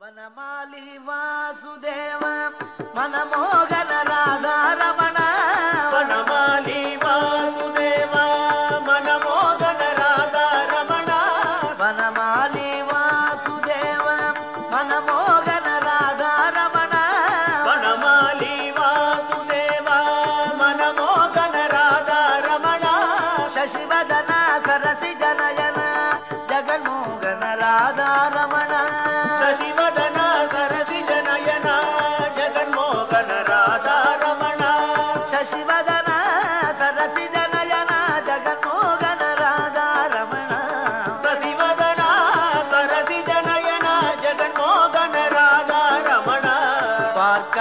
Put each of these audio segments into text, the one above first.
వనమాలి వాసుదేవ మనమోగన రాధారమణ వనమాలి వాసుదేవ మనమోగన రాధారమణ వనమాలి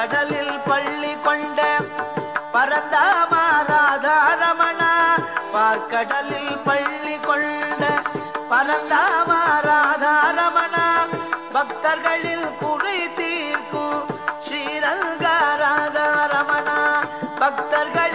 கடலில் பள்ளி கொண்ட பரந்தாமாராதாரமணா பார்க்கடலில் பள்ளி கொண்ட பரந்தாமாராதாரமணா பக்தர்களில் குறை தீர்க்கும் ஸ்ரீரங்காராதாரமணா பக்தர்கள்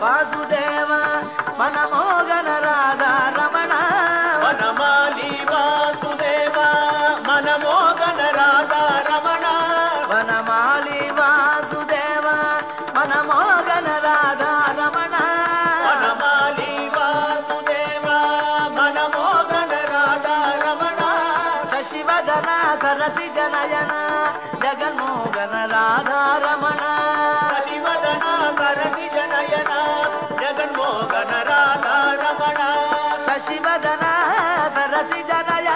వాసుదేవ మనమోగన రాధా రమణ. వనమాలి వాసుదేవ మనమోగన రాధా రమణ. వనమాలి వాసుదేవ మనమోగన రాధా రమణ. వనమాలి వాసుదేవ మనమోగన రాధా రమణ. శశివదన సరసి జనయన జగన్మోగన రాధా శివదన సరసి జనయ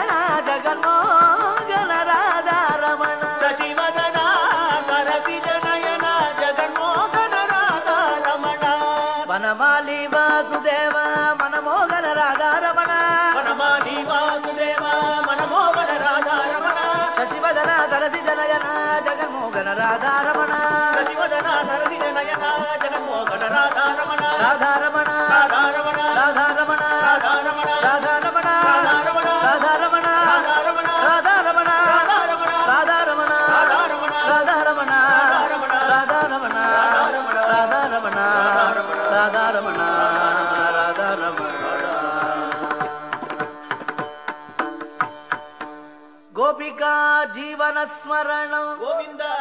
జగన్మోహన శివదన సరసి జనయన జగన్మోహన వనమాలి వాసుదేవ మనమోహన గోపికా జీవన స్మరణం. గోవిందా